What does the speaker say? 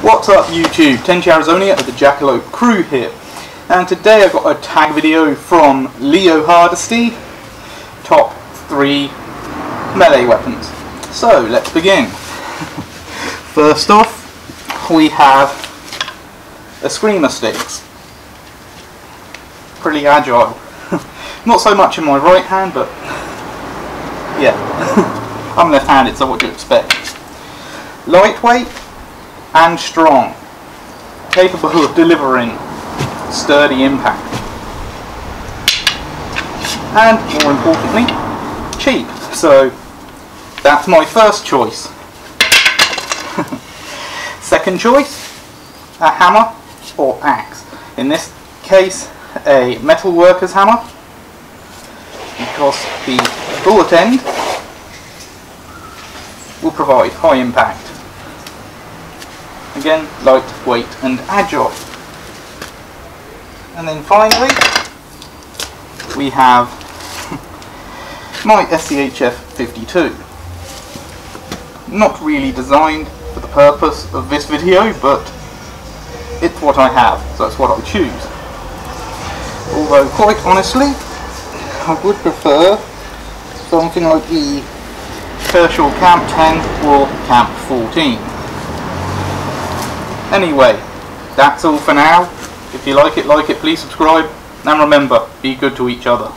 What's up YouTube? Tenchi Arizonia of the Dracolope crew here. And today I've got a tag video from Leo Hardesty, top 3 melee weapons. So let's begin. First off, we have Escrima Sticks. Pretty agile. Not so much in my right hand, but yeah. I'm left-handed, so what do you expect? Lightweight and strong. Capable of delivering sturdy impact. And more importantly, cheap. So that's my first choice. Second choice, a hammer or axe. In this case, a metal worker's hammer because the bullet end will provide high impact. Again, lightweight and agile. And then finally, we have my SCHF 52. Not really designed for the purpose of this video, but it's what I have, so that's what I choose. Although, quite honestly, I would prefer something like the Kershaw Camp 10 or Camp 14. Anyway, that's all for now. If you like it, like it, please subscribe. And remember, be good to each other.